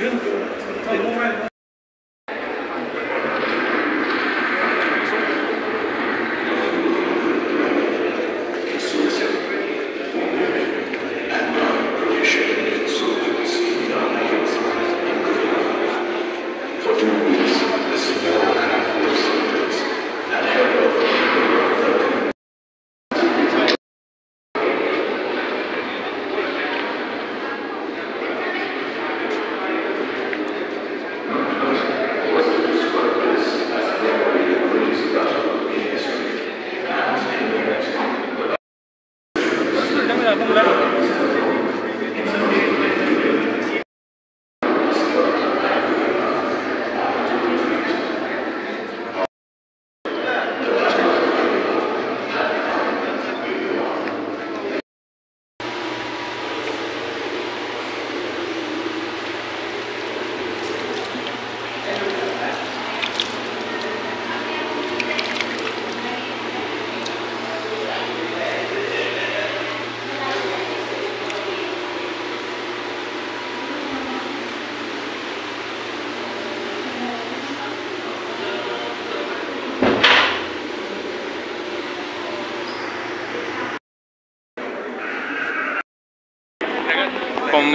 Tranquilo. Bom, mas...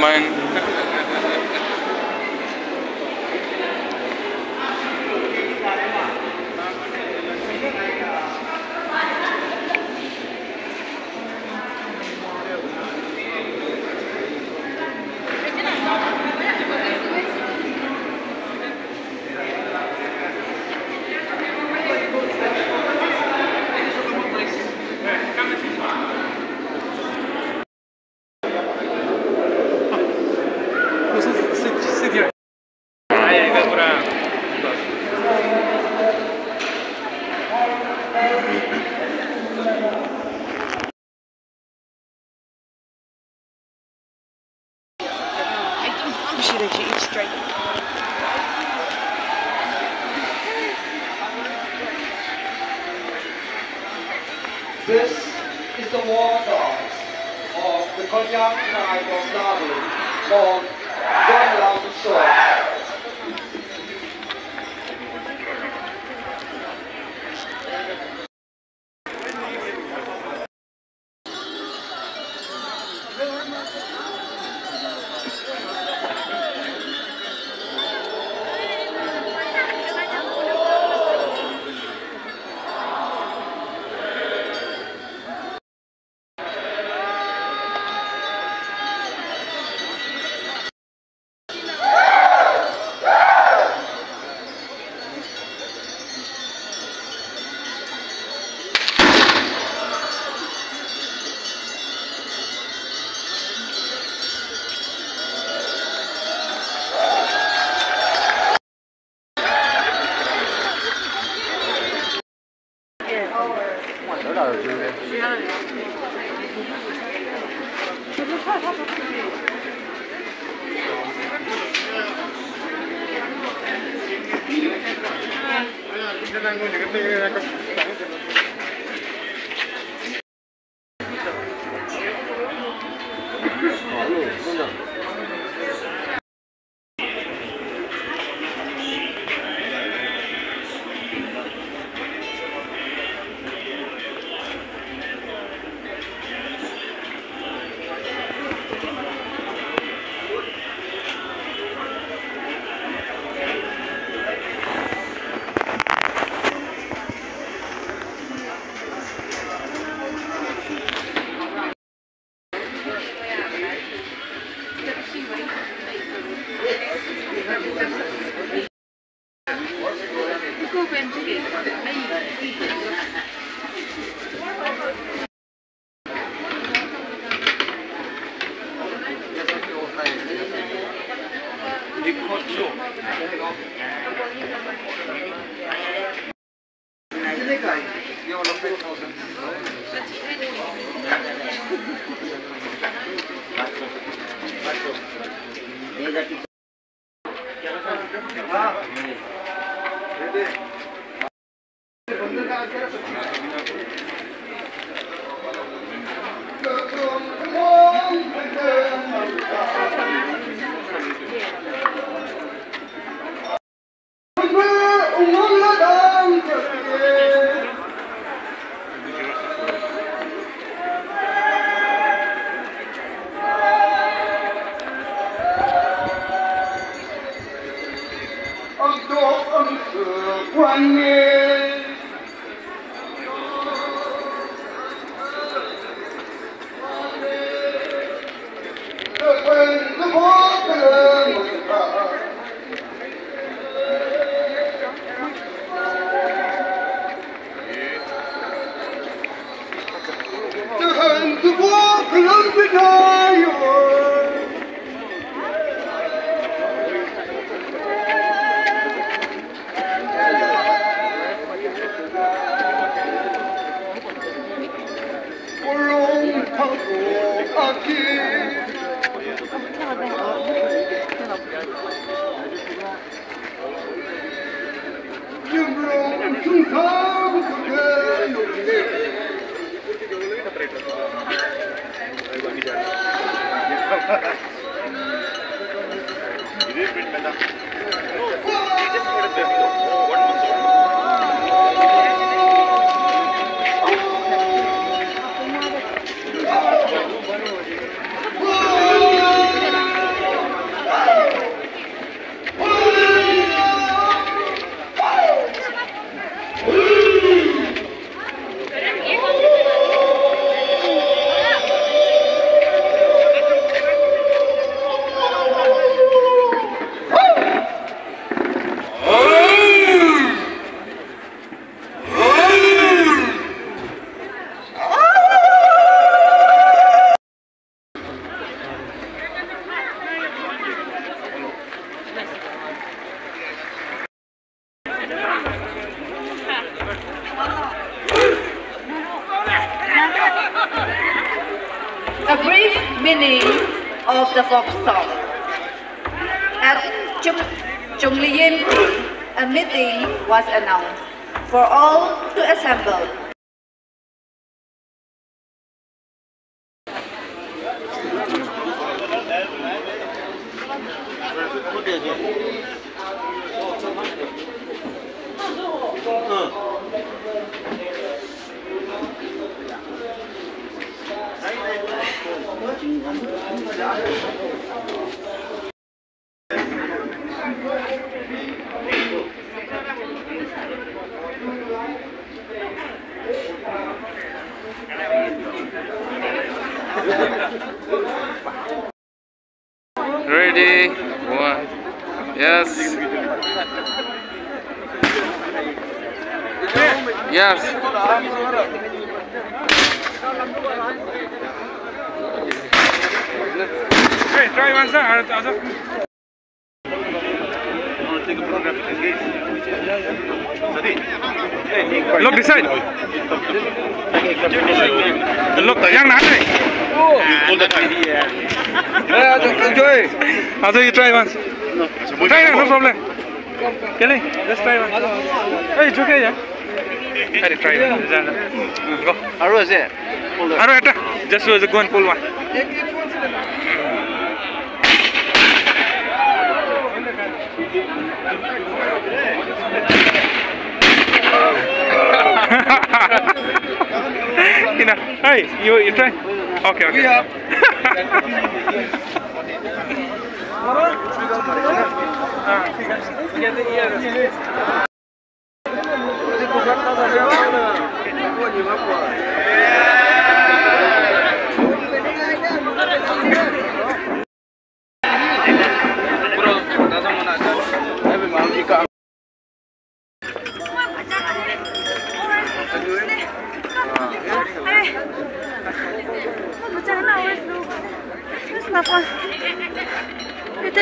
I can promise you that you eat straight. This is the war dance of the Konyak of Navi called Gonlam tengo, yo que tengo una cosa. sure. Ha ha ha. dọc sọc At Chonglian a meeting was announced for all to assemble. Uh. Ready? One. Yes. Yes. Hey, try one sir. Other, other. Look this side. Look, nãy này. Yeah, enjoy. Other you try once. Try now, no problem. Kelly, just try one. Hey, it's okay, yeah. Hey, try one. Go. Aru is it? Aru. Just go and pull one. Hey, you you try. Okay, okay. kenapa? Itu.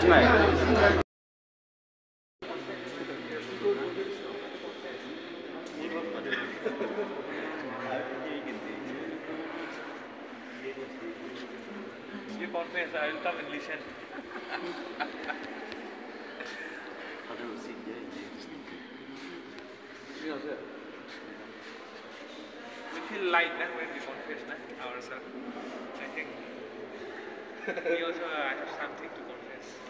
You confess, I will come and listen. We feel light nah, when we confess nah, ourselves. I think we also uh, have something to confess.